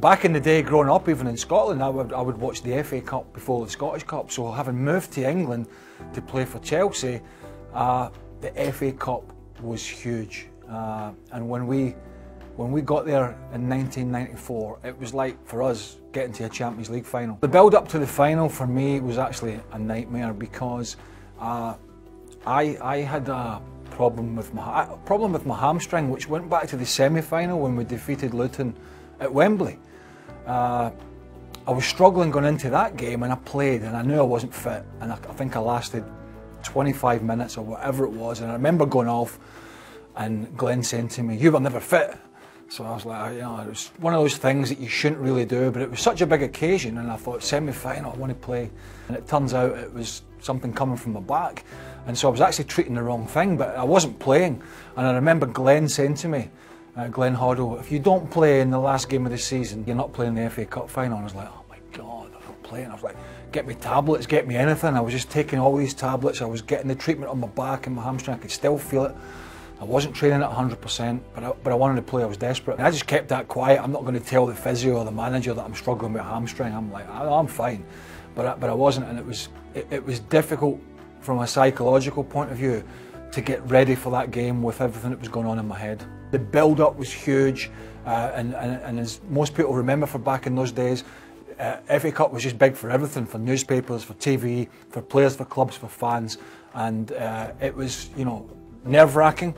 back in the day, growing up, even in Scotland, I would, I would watch the FA Cup before the Scottish Cup. So having moved to England to play for Chelsea, uh, the FA Cup was huge. Uh, and when we when we got there in 1994, it was like for us getting to a Champions League final. The build up to the final for me was actually a nightmare because uh, I I had a problem with my problem with my hamstring, which went back to the semi-final when we defeated Luton at Wembley. Uh, I was struggling going into that game and I played and I knew I wasn't fit and I, I, think I lasted 25 minutes or whatever it was and I remember going off and Glenn saying to me, you were never fit. So I was like, you know, it was one of those things that you shouldn't really do, but it was such a big occasion and I thought semi-final, I want to play. And it turns out it was something coming from my back. And so I was actually treating the wrong thing, but I wasn't playing. And I remember Glenn saying to me, uh, Glenn Hoddle, if you don't play in the last game of the season, you're not playing the FA Cup final. And I was like, oh my God, I'm not playing. I was like, get me tablets, get me anything. I was just taking all these tablets. I was getting the treatment on my back and my hamstring. I could still feel it. I wasn't training at 100%, but I, but I wanted to play. I was desperate. And I just kept that quiet. I'm not going to tell the physio or the manager that I'm struggling with a hamstring. I'm like, I'm fine. But I, but I wasn't, and it was it, it was difficult from a psychological point of view to get ready for that game with everything that was going on in my head. The build-up was huge, uh, and, and, and as most people remember for back in those days, uh, FA Cup was just big for everything, for newspapers, for TV, for players, for clubs, for fans, and uh, it was, you know, nerve-wracking,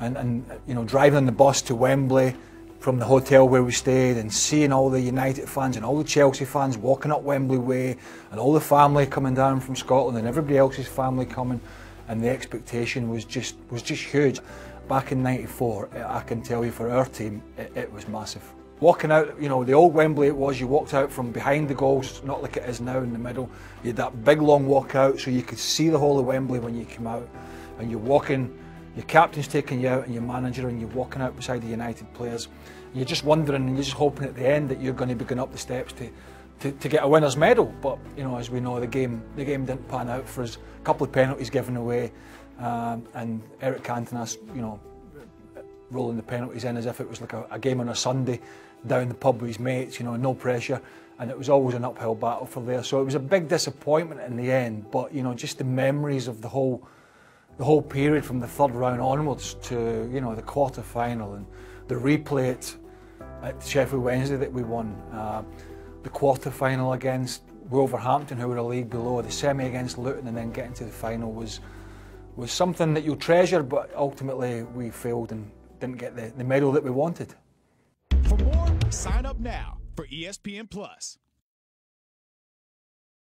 and, and you know, driving on the bus to Wembley from the hotel where we stayed and seeing all the United fans and all the Chelsea fans walking up Wembley Way and all the family coming down from Scotland and everybody else's family coming and the expectation was just was just huge. Back in 94, I can tell you for our team, it, it was massive. Walking out, you know, the old Wembley it was, you walked out from behind the goals, not like it is now in the middle. You had that big long walk out so you could see the whole of Wembley when you came out and you're walking your captain's taking you out and your manager and you're walking out beside the United players. And you're just wondering and you're just hoping at the end that you're going to be going up the steps to, to, to get a winner's medal. But, you know, as we know, the game the game didn't pan out for us. A couple of penalties given away um, and Eric Cantona, you know, rolling the penalties in as if it was like a, a game on a Sunday down the pub with his mates, you know, no pressure. And it was always an uphill battle for there. So it was a big disappointment in the end. But, you know, just the memories of the whole the whole period from the third round onwards to you know the quarter final and the replay at, at Sheffield Wednesday that we won, uh, the quarter final against Wolverhampton who were a league below, the semi against Luton and then getting to the final was was something that you'll treasure but ultimately we failed and didn't get the, the medal that we wanted. For more, sign up now for ESPN Plus.